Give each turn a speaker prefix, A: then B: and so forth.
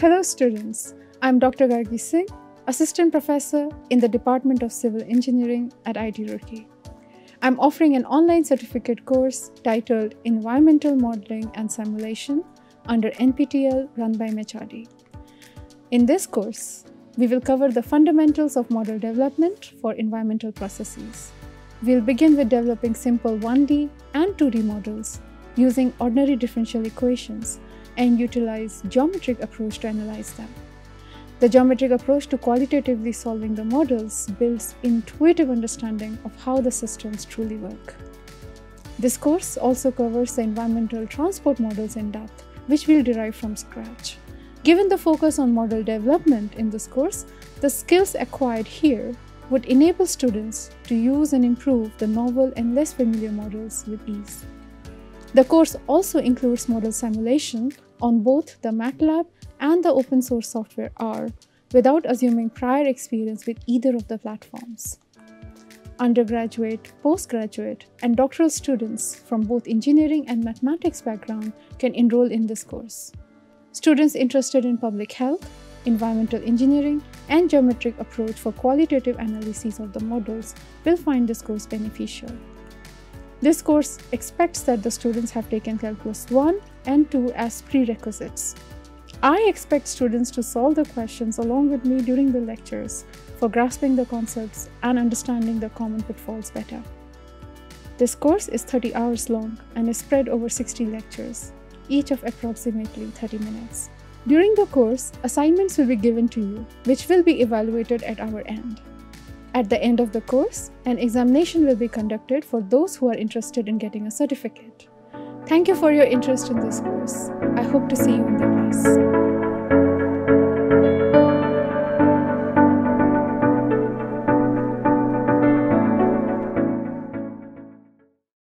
A: Hello students, I'm Dr. Gargi Singh, Assistant Professor in the Department of Civil Engineering at IIT Roorkee. I'm offering an online certificate course titled Environmental Modeling and Simulation under NPTEL run by MHRD. In this course, we will cover the fundamentals of model development for environmental processes. We'll begin with developing simple 1D and 2D models using ordinary differential equations and utilize geometric approach to analyze them. The geometric approach to qualitatively solving the models builds intuitive understanding of how the systems truly work. This course also covers the environmental transport models in depth, which we'll derive from scratch. Given the focus on model development in this course, the skills acquired here would enable students to use and improve the novel and less familiar models with ease. The course also includes model simulation on both the MATLAB and the open source software R without assuming prior experience with either of the platforms. Undergraduate, postgraduate, and doctoral students from both engineering and mathematics background can enroll in this course. Students interested in public health, environmental engineering, and geometric approach for qualitative analyses of the models will find this course beneficial. This course expects that the students have taken Calculus 1 and 2 as prerequisites. I expect students to solve the questions along with me during the lectures for grasping the concepts and understanding the common pitfalls better. This course is 30 hours long and is spread over 60 lectures each of approximately 30 minutes. During the course, assignments will be given to you, which will be evaluated at our end. At the end of the course, an examination will be conducted for those who are interested in getting a certificate. Thank you for your interest in this course. I hope to see you in the class.